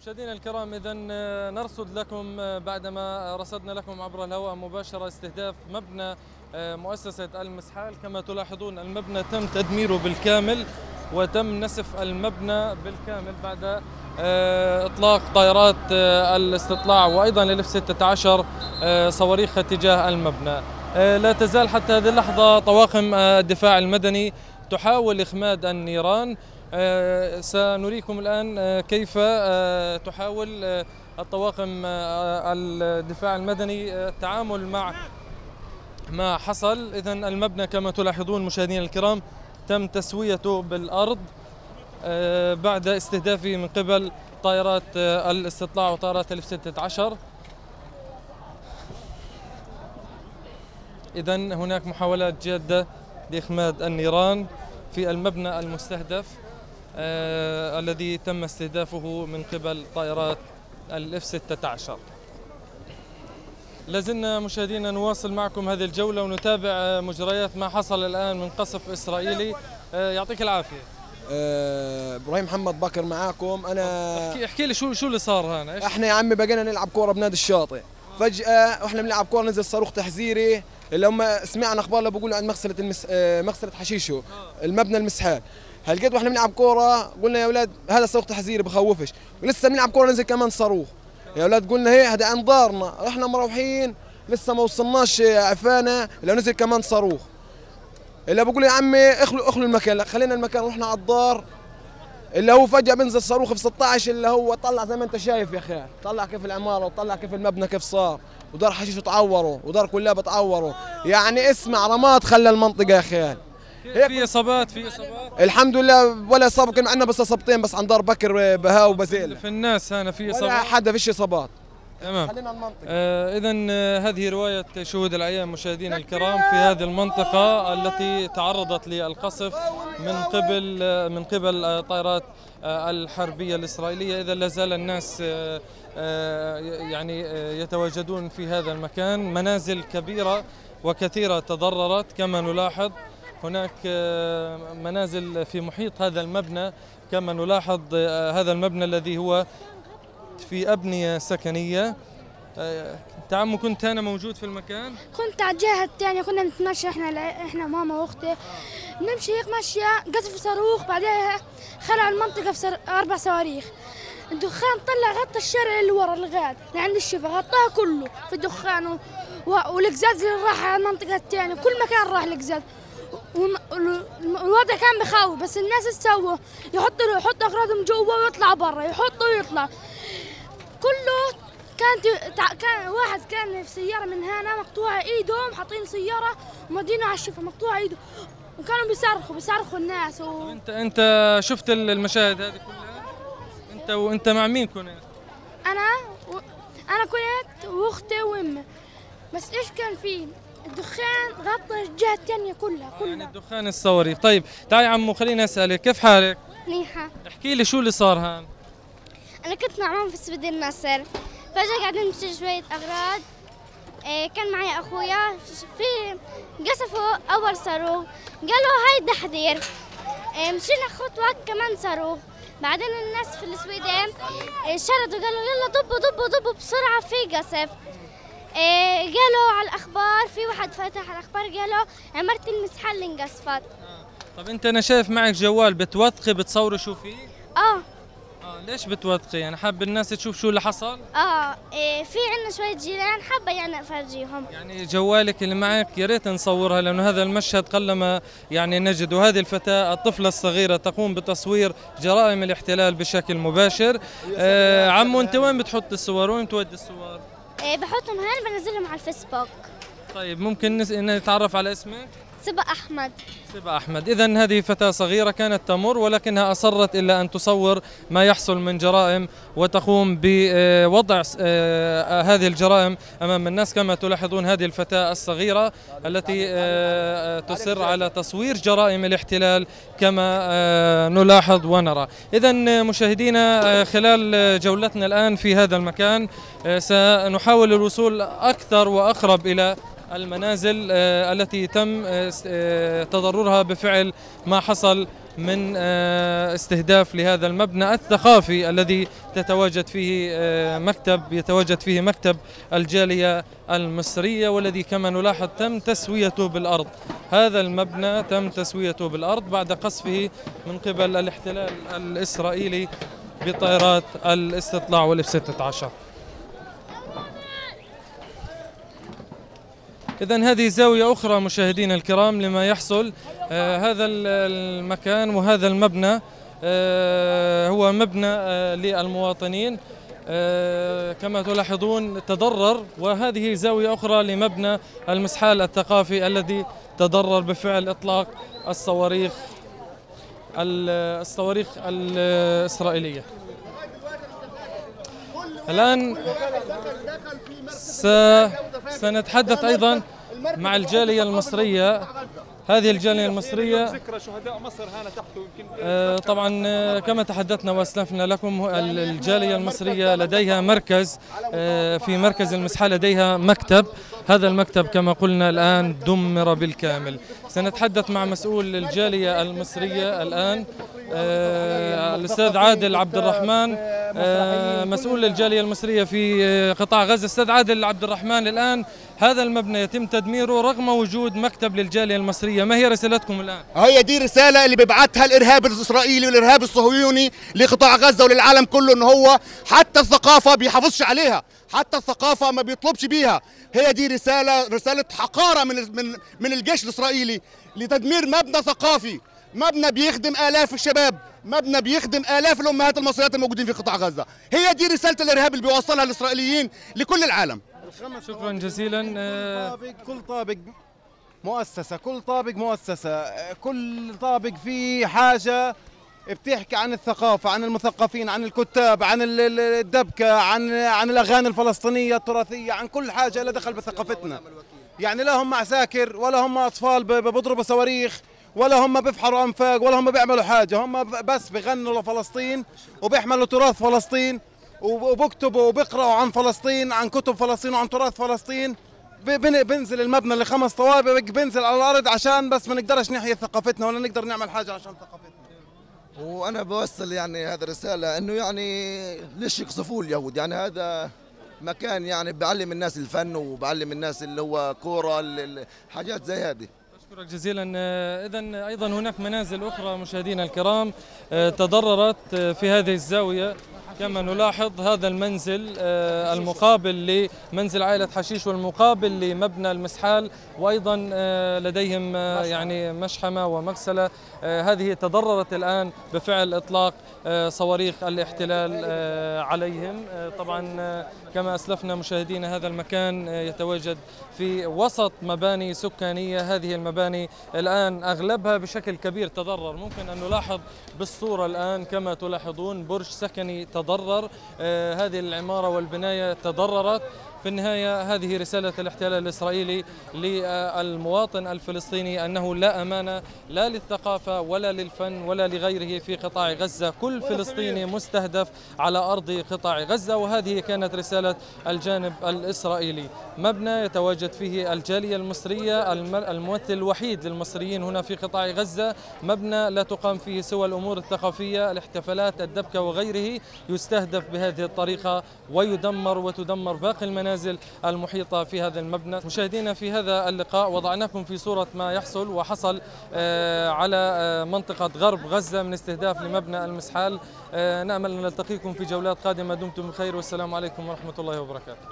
مشاهدينا الكرام اذا نرصد لكم بعدما رصدنا لكم عبر الهواء مباشرة استهداف مبنى مؤسسة المسحال. كما تلاحظون المبنى تم تدميره بالكامل وتم نسف المبنى بالكامل بعد إطلاق طائرات الاستطلاع وأيضا الاف 16 صواريخ اتجاه المبنى. لا تزال حتى هذه اللحظة طواقم الدفاع المدني تحاول إخماد النيران. آه، سنريكم الآن آه، كيف آه، تحاول الطواقم الدفاع المدني التعامل مع ما حصل. إذا المبنى كما تلاحظون مشاهدينا الكرام تم تسويته بالأرض بعد استهدافه من قبل طائرات الاستطلاع وطائرات الاف 16 إذا هناك محاولات جادة لإخماد النيران في المبنى المستهدف. آه الذي تم استهدافه من قبل طائرات الإف 16 لازلنا مشاهدينا نواصل معكم هذه الجولة ونتابع مجريات ما حصل الآن من قصف إسرائيلي. آه يعطيك العافية. آه، إبراهيم محمد بكر معاكم. أنا احكي, احكي لي شو شو اللي صار هنا؟ إحنا يا عمي بقينا نلعب كورة بنادي الشاطئ. فجأة وإحنا بنلعب كورة نزل صاروخ تحذيري. اللي هم سمعنا أخبار اللي بيقولوا عند مغسلة المس... آه، مغسلة حشيشه المبنى المسحال هالقد وإحنا بنلعب كورة؟ قلنا يا أولاد هذا صاروخ تحذيري بخوفش. ولسه بنلعب كورة نزل كمان صاروخ. يا أولاد قلنا هي هذا أنظارنا. رحنا مروحين. لسه ما وصلناش عفانا لو نزل كمان صاروخ. اللي بقول يا عمي اخلوا اخلوا المكان. لا خلينا المكان رحنا على الدار. اللي هو فجأة بينزل صاروخ في 16 اللي هو طلع زي ما أنت شايف يا أخي. طلع كيف العمارة وطلع كيف المبنى كيف صار. ودار حشيش تعوروا ودار كلها بتعوروا يعني اسمع رماد خلى المنطقة يا أخي. في إصابات في إصابات. الحمد لله ولا إصابة كان عندنا بس إصابتين بس عن دار بكر بهاء وبزيل. في الناس هنا في إصابات. ولا حدا فيش إصابات. تمام. آه اذا آه هذه رواية شهود العيان مشاهدينا الكرام في هذه المنطقة التي تعرضت للقصف من قبل آه من قبل الطائرات آه الحربية الإسرائيلية. اذا لا زال الناس آه آه يعني آه يتواجدون في هذا المكان. منازل كبيرة وكثيرة تضررت كما نلاحظ. هناك آه، منازل في محيط هذا المبنى. كما نلاحظ آه، هذا المبنى الذي هو في أبنية سكنية. آه، انت عمو كنت هنا موجود في المكان؟ كنت على الجهة الثانية كنا نتمشى إحنا إحنا ماما وأختي. نمشي هيك ماشية قصف صاروخ بعدها خلع المنطقة في أربع صواريخ. الدخان طلع غطى الشارع اللي ورا الغاد لعند الشفا غطاها كله في الدخان و... والقزاز اللي راح على المنطقة الثانية. كل مكان راح القزاز والوضع كان بخوف بس الناس إيش سووا يحطوا يحطوا أغراضهم جوا ويطلعوا برا يحطوا ويطلع. كله كانت كان واحد كان في سيارة من هنا مقطوعة ايده حاطين سيارة ومودينه على الشفا مقطوعة إيده. وكانوا بيصرخوا بيصرخوا الناس و... انت أنت شفت المشاهد هذه كلها؟ أنت وأنت مع مين كنت؟ أنا و... أنا كنت وأختي وأمي. بس إيش كان فيه الدخان غطى الجهة الثانية كلها كلها يعني الدخان الصوري طيب تعالي عمو خليني أسألك كيف حالك؟ منيحة. احكي لي شو اللي صار هان؟ أنا كنت مع ماما في سبيد النصر. فجأة قاعدين نشتري شوية أغراض. إيه كان معي أخويا. في قصفوا أول صاروخ. قالوا هاي تحذير إيه مشينا خطوة كمان صاروخ. بعدين الناس في السويدين إيه شردوا قالوا يلا ضبوا ضبوا ضبوا بسرعة في قصف. قالوا على الأخبار في واحد فتح الأخبار قالوا عماره المسحل انقصفت. طب أنت أنا شايف معك جوال بتوثقي بتصوري شو فيه؟ آه. آه ليش بتوثقي؟ يعني حاب الناس تشوف شو اللي حصل؟ آه إيه في عندنا شوية جيران حابة يعني أفرجيهم. يعني جوالك اللي معك يا ريت نصورها لأنه هذا المشهد قلما يعني نجد. وهذه الفتاة الطفلة الصغيرة تقوم بتصوير جرائم الاحتلال بشكل مباشر. آه عمو أنت وين بتحط الصور؟ وين تودي الصور؟ إيه بحطهم هنا بنزلهم على الفيسبوك طيب ممكن. نتعرف على اسمك؟ سبأ أحمد. سبأ أحمد. إذا هذه فتاة صغيرة كانت تمر ولكنها أصرت إلا أن تصور ما يحصل من جرائم وتقوم بوضع آه، هذه الجرائم أمام الناس. كما تلاحظون هذه الفتاة الصغيرة التي آه، تصر على تصوير جرائم الاحتلال كما آه، نلاحظ ونرى. إذا مشاهدينا خلال جولتنا الآن في هذا المكان سنحاول الوصول أكثر وأقرب إلى المنازل التي تم تضررها بفعل ما حصل من آه، استهداف لهذا المبنى الثقافي الذي تتواجد فيه آه، مكتب يتواجد فيه مكتب الجالية المصرية والذي كما نلاحظ تم تسويته بالأرض. هذا المبنى تم تسويته بالأرض بعد قصفه من قبل الاحتلال الإسرائيلي بطائرات الاستطلاع والإف 16 إذا هذه زاوية أخرى مشاهدينا الكرام لما يحصل آه هذا المكان وهذا المبنى آه هو مبنى آه للمواطنين. كما تلاحظون تضرر وهذه زاوية أخرى لمبنى المسحال الثقافي الذي تضرر بفعل إطلاق الصواريخ الصواريخ الإسرائيلية. الآن سنتحدث أيضا مع الجالية المصرية. هذه الجالية المصرية يمكن طبعا آه، كما تحدثنا وأسلفنا لكم الجالية المصرية لديها مركز آه، في مركز المسحة لديها مكتب. هذا المكتب كما قلنا الآن دمر بالكامل. سنتحدث مع مسؤول الجالية المصرية الآن آه، الأستاذ عادل عبد الرحمن. آه، مسؤول الجالية المصرية في آه، قطاع غزة. أستاذ عادل عبد الرحمن الآن هذا المبنى يتم تدميره رغم وجود مكتب للجالية المصرية. ما هي رسالتكم الآن؟ هي دي رسالة اللي بيبعتها الإرهاب الإسرائيلي والإرهاب الصهيوني لقطاع غزة وللعالم كله إن هو حتى الثقافة بيحافظش عليها حتى الثقافة ما بيطلبش بيها. هي دي رسالة رسالة حقارة من من من الجيش الإسرائيلي لتدمير مبنى ثقافي مبنى بيخدم آلاف الشباب. مبنى بيخدم آلاف الأمهات المصريات الموجودين في قطاع غزة. هي دي رسالة الإرهاب اللي بيوصلها الإسرائيليين لكل العالم. شكرا جزيلا. طابق كل طابق مؤسسة كل طابق مؤسسة كل طابق فيه حاجة بتحكي عن الثقافة عن المثقفين عن الكتاب عن الدبكة عن عن الأغاني الفلسطينية التراثية عن كل حاجة لها دخل بثقافتنا. يعني لا هم عساكر ولا هم أطفال بيضربوا صواريخ. ولا هم بيفحروا أنفاق ولا هم بيعملوا حاجة. هم بس بيغنوا لفلسطين وبيحملوا تراث فلسطين وبكتبوا وبيقرأوا عن فلسطين عن كتب فلسطين وعن تراث فلسطين. بنزل المبنى لخمس طوابق بنزل على الأرض عشان بس ما نقدرش نحيي ثقافتنا ولا نقدر نعمل حاجة عشان ثقافتنا. وأنا بوصل يعني هذه الرسالة إنه يعني ليش يقصفوا اليهود؟ يعني هذا مكان يعني بعلم الناس الفن وبعلم الناس اللي هو كورة حاجات زي هذه. أشكرك جزيلا. آه، إذا أيضا هناك منازل أخرى مشاهدينا الكرام آه، تضررت آه، في هذه الزاوية. كما نلاحظ هذا المنزل المقابل لمنزل عائلة حشيش والمقابل لمبنى المسحال وأيضا لديهم يعني مشحمة ومغسلة. هذه تضررت الآن بفعل إطلاق صواريخ الاحتلال عليهم. طبعا كما أسلفنا مشاهدينا هذا المكان يتواجد في وسط مباني سكانية. هذه المباني الآن أغلبها بشكل كبير تضرر. ممكن أن نلاحظ بالصورة الآن كما تلاحظون برج سكني تضرر. آه هذه العمارة والبناية تضررت. في النهاية هذه رسالة الاحتلال الإسرائيلي للمواطن الفلسطيني أنه لا أمان لا للثقافة ولا للفن ولا لغيره في قطاع غزة. كل فلسطيني مستهدف على أرض قطاع غزة وهذه كانت رسالة الجانب الإسرائيلي. مبنى يتواجد فيه الجالية المصرية الممثل الوحيد للمصريين هنا في قطاع غزة. مبنى لا تقام فيه سوى الأمور الثقافية الاحتفالات الدبكة وغيره يستهدف بهذه الطريقة ويدمر وتدمر باقي المنازل. المنازل المحيطة في هذا المبنى. مشاهدينا في هذا اللقاء وضعناكم في صورة ما يحصل وحصل آه، على آه، منطقة غرب غزة من استهداف لمبنى المسحال. آه، نأمل أن نلتقيكم في جولات قادمة. دمتم بخير. والسلام عليكم ورحمة الله وبركاته.